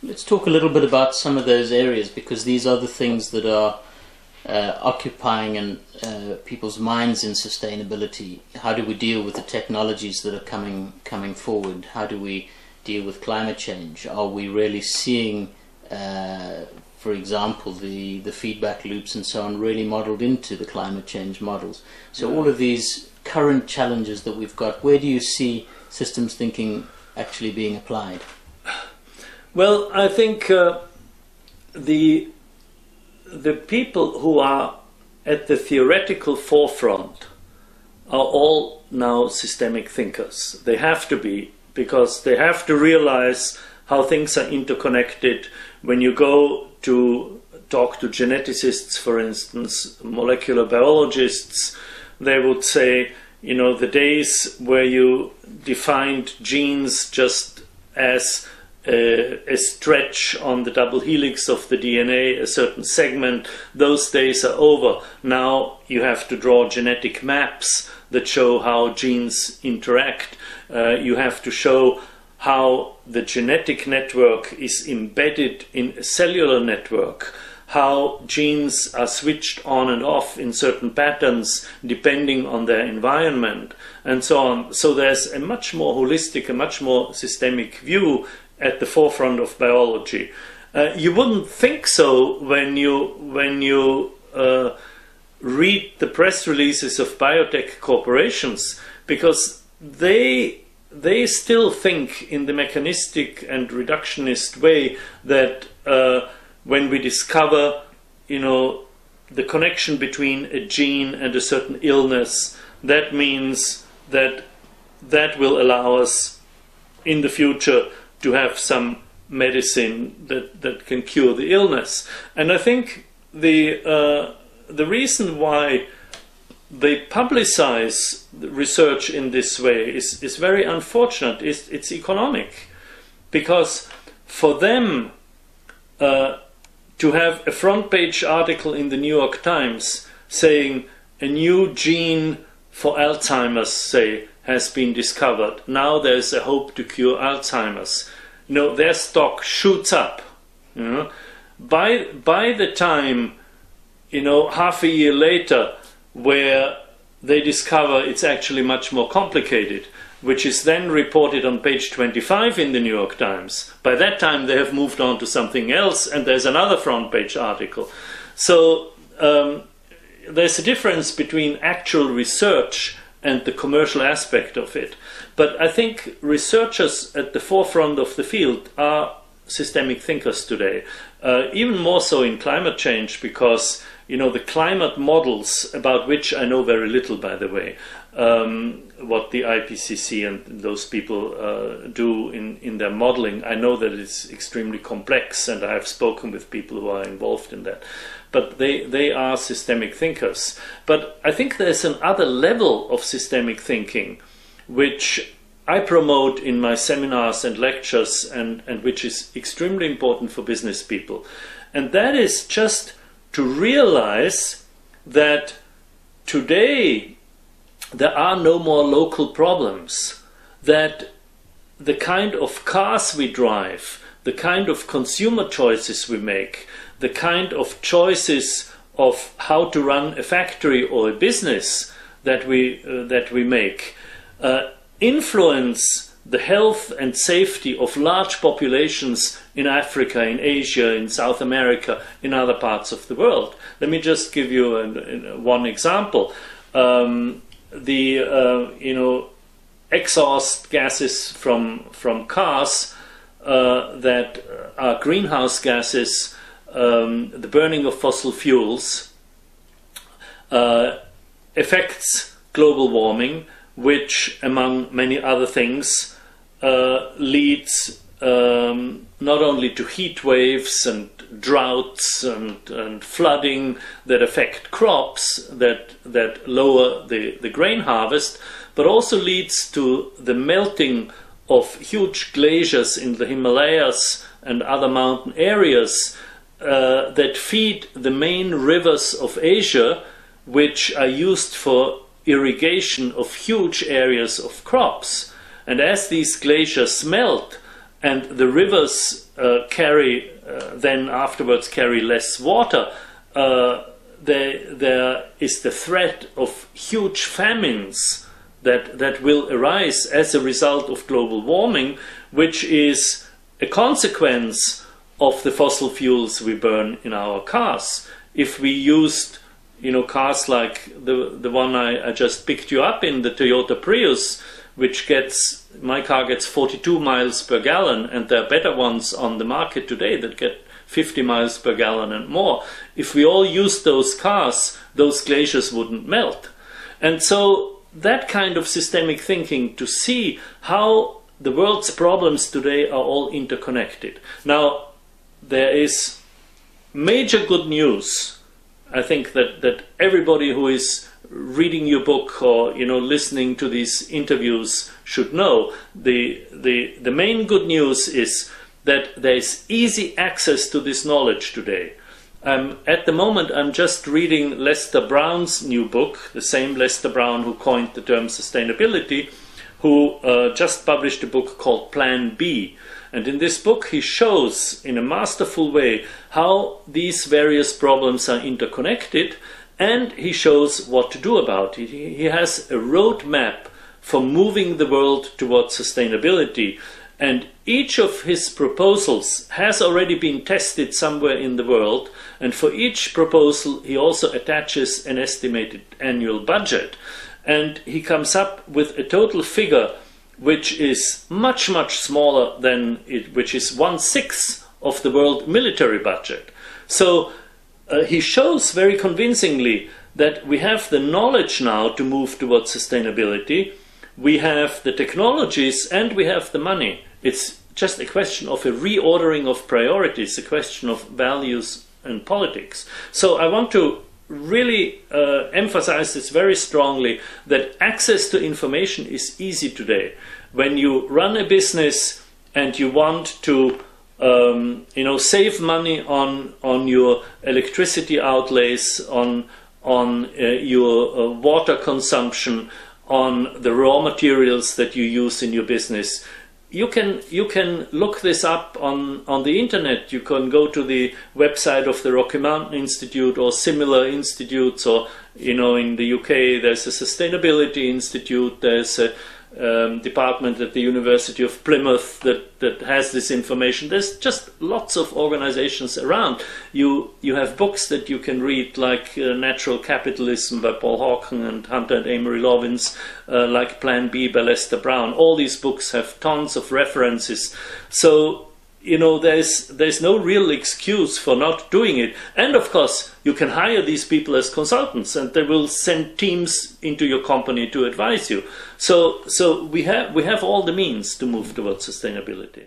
Let's talk a little bit about some of those areas because these are the things that are uh, occupying and uh, people's minds in sustainability. How do we deal with the technologies that are coming coming forward? How do we deal with climate change? Are we really seeing, uh, for example, the the feedback loops and so on really modelled into the climate change models? So all of these current challenges that we've got, where do you see systems thinking actually being applied? Well, I think uh, the the people who are at the theoretical forefront are all now systemic thinkers. They have to be because they have to realize how things are interconnected. When you go to talk to geneticists, for instance, molecular biologists, they would say, you know, the days where you defined genes just as a stretch on the double helix of the DNA, a certain segment, those days are over. Now you have to draw genetic maps that show how genes interact. Uh, you have to show how the genetic network is embedded in a cellular network, how genes are switched on and off in certain patterns depending on their environment, and so on. So there's a much more holistic, a much more systemic view at the forefront of biology. Uh, you wouldn't think so when you when you uh, read the press releases of biotech corporations because they they still think in the mechanistic and reductionist way that uh, when we discover you know the connection between a gene and a certain illness that means that that will allow us in the future to have some medicine that, that can cure the illness. And I think the, uh, the reason why they publicize research in this way is, is very unfortunate. It's, it's economic. Because for them uh, to have a front page article in the New York Times saying a new gene for Alzheimer's, say, has been discovered. Now there's a hope to cure Alzheimer's. No, their stock shoots up. You know? By, by the time, you know, half a year later, where they discover it's actually much more complicated, which is then reported on page 25 in the New York Times. By that time, they have moved on to something else, and there's another front page article. So um, there's a difference between actual research and the commercial aspect of it. But I think researchers at the forefront of the field are systemic thinkers today, uh, even more so in climate change because you know the climate models about which I know very little, by the way. Um, what the IPCC and those people uh, do in, in their modeling. I know that it's extremely complex, and I have spoken with people who are involved in that but they, they are systemic thinkers. But I think there's another level of systemic thinking which I promote in my seminars and lectures and, and which is extremely important for business people. And that is just to realize that today there are no more local problems, that the kind of cars we drive, the kind of consumer choices we make, the kind of choices of how to run a factory or a business that we uh, that we make uh, influence the health and safety of large populations in Africa, in Asia, in South America, in other parts of the world. Let me just give you an, one example. Um, the uh, you know exhaust gases from from cars uh, that are greenhouse gases um, the burning of fossil fuels uh, affects global warming, which, among many other things, uh, leads um, not only to heat waves and droughts and, and, flooding that affect crops, that, that lower the, the grain harvest, but also leads to the melting of huge glaciers in the Himalayas and other mountain areas uh, that feed the main rivers of Asia, which are used for irrigation of huge areas of crops. And as these glaciers melt, and the rivers uh, carry uh, then afterwards carry less water, uh, there, there is the threat of huge famines that, that will arise as a result of global warming, which is a consequence of the fossil fuels we burn in our cars. If we used you know cars like the the one I, I just picked you up in the Toyota Prius which gets my car gets 42 miles per gallon and there are better ones on the market today that get 50 miles per gallon and more. If we all used those cars those glaciers wouldn't melt. And so that kind of systemic thinking to see how the world's problems today are all interconnected. Now there is major good news I think that, that everybody who is reading your book or you know listening to these interviews should know the the the main good news is that there is easy access to this knowledge today. Um, at the moment, I'm just reading Lester Brown's new book, the same Lester Brown who coined the term sustainability, who uh, just published a book called Plan B, and in this book, he shows in a masterful way how these various problems are interconnected and he shows what to do about it. He has a roadmap for moving the world towards sustainability. And each of his proposals has already been tested somewhere in the world. And for each proposal, he also attaches an estimated annual budget. And he comes up with a total figure which is much, much smaller than it, which is one sixth of the world military budget. So uh, he shows very convincingly that we have the knowledge now to move towards sustainability, we have the technologies, and we have the money. It's just a question of a reordering of priorities, a question of values and politics. So I want to really uh, emphasize this very strongly that access to information is easy today. When you run a business and you want to um, you know save money on on your electricity outlays on on uh, your uh, water consumption on the raw materials that you use in your business you can you can look this up on on the internet. You can go to the website of the Rocky Mountain Institute or similar institutes, or you know, in the UK there's a sustainability institute. There's a um, department at the University of Plymouth that, that has this information. There's just lots of organizations around. You you have books that you can read, like uh, Natural Capitalism by Paul Hawken and Hunter and Amory Lovins, uh, like Plan B by Lester Brown. All these books have tons of references. So you know there's there's no real excuse for not doing it. And of course you can hire these people as consultants and they will send teams into your company to advise you. So so we have we have all the means to move towards sustainability